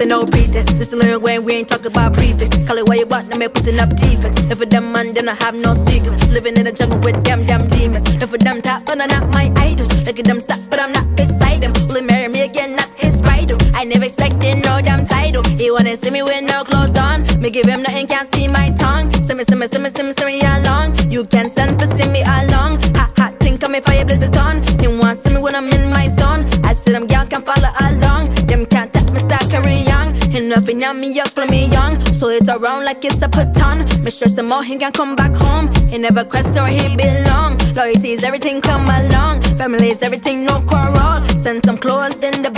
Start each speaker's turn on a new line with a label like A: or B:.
A: say no pretext. This learn when we ain't talk about prefix. Call it why you want, me putting up defense. If for them man, then I have no secrets. Living in a jungle with them damn demons. If for them top, but I'm not my idols. Look at them stop, but I'm not beside them. Will he marry me again? Not his rival. I never expected no damn title. He wanna see me with no clothes on. Me give him nothing, can't see my tongue. See me, see me, see me, see me, see me along. You can't stand for see me along. Hot, hot, think of me fire blaze on. Him want see me when I'm in my zone. Enough in me up for me young. So it's around like it's a baton. Make sure some more he can come back home. He never question where he belong. Loyalty is everything, come along. Family is everything, no quarrel. Send some clothes in the